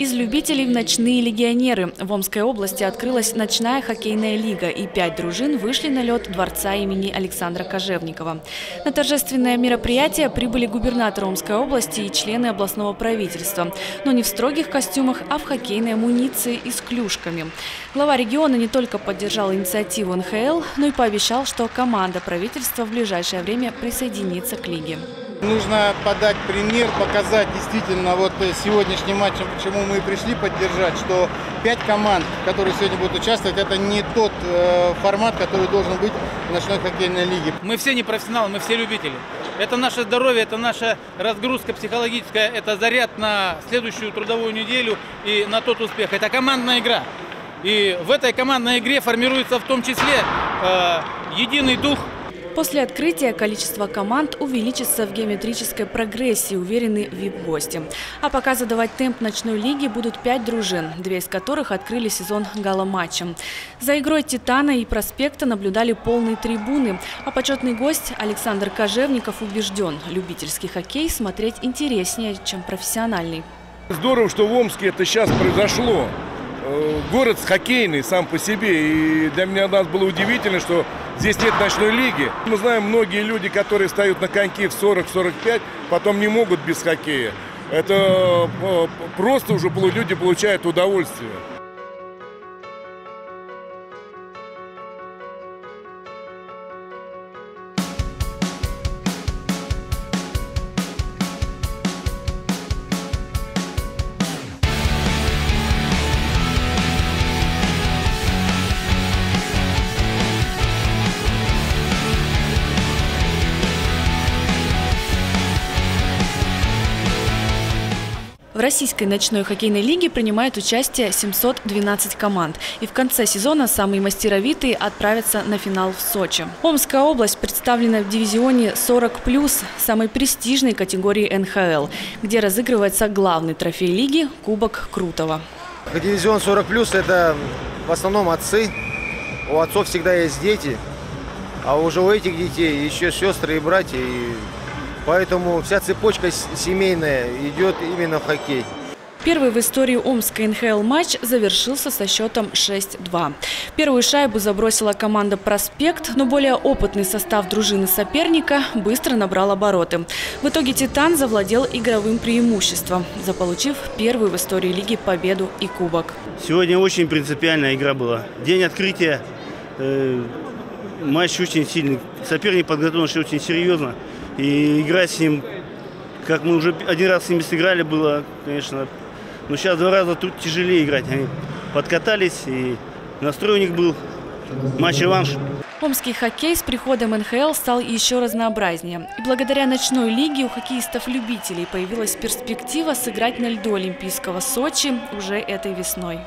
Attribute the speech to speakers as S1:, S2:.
S1: Из любителей в ночные легионеры. В Омской области открылась ночная хоккейная лига, и пять дружин вышли на лед дворца имени Александра Кожевникова. На торжественное мероприятие прибыли губернатор Омской области и члены областного правительства. Но не в строгих костюмах, а в хоккейной амуниции и с клюшками. Глава региона не только поддержал инициативу НХЛ, но и пообещал, что команда правительства в ближайшее время присоединится к лиге.
S2: Нужно подать пример, показать действительно вот э, сегодняшним матчем, почему мы пришли поддержать, что пять команд, которые сегодня будут участвовать, это не тот э, формат, который должен быть в ночной хоккейной лиге.
S3: Мы все не профессионалы, мы все любители. Это наше здоровье, это наша разгрузка психологическая, это заряд на следующую трудовую неделю и на тот успех. Это командная игра. И в этой командной игре формируется в том числе э, единый дух
S1: После открытия количество команд увеличится в геометрической прогрессии, уверены вип-гости. А пока задавать темп ночной лиги будут пять дружин, две из которых открыли сезон гала-матчем. За игрой «Титана» и «Проспекта» наблюдали полные трибуны, а почетный гость Александр Кожевников убежден, любительский хоккей смотреть интереснее, чем профессиональный.
S4: Здорово, что в Омске это сейчас произошло. Э, город хоккейный сам по себе. И для меня нас было удивительно, что здесь нет ночной лиги. Мы знаем, многие люди, которые стоят на коньки в 40-45, потом не могут без хоккея. Это э, просто уже люди получают удовольствие.
S1: В российской ночной хоккейной лиге принимает участие 712 команд. И в конце сезона самые мастеровитые отправятся на финал в Сочи. Омская область представлена в дивизионе 40+, самой престижной категории НХЛ, где разыгрывается главный трофей лиги – Кубок Крутого.
S5: Дивизион 40+, это в основном отцы. У отцов всегда есть дети, а уже у этих детей еще сестры и братья. И Поэтому вся цепочка семейная идет именно в хоккей.
S1: Первый в истории Омской НХЛ матч завершился со счетом 6-2. Первую шайбу забросила команда «Проспект», но более опытный состав дружины соперника быстро набрал обороты. В итоге «Титан» завладел игровым преимуществом, заполучив первую в истории лиги победу и кубок.
S6: Сегодня очень принципиальная игра была. День открытия, э, матч очень сильный. Соперник подготовлен очень серьезно. И играть с ним, как мы уже один раз с ними сыграли, было, конечно, но сейчас два раза тут тяжелее играть. Они подкатались, и настрой у них был матч-реванш.
S1: Омский хоккей с приходом НХЛ стал еще разнообразнее. И благодаря ночной лиге у хоккеистов-любителей появилась перспектива сыграть на льду Олимпийского Сочи уже этой весной.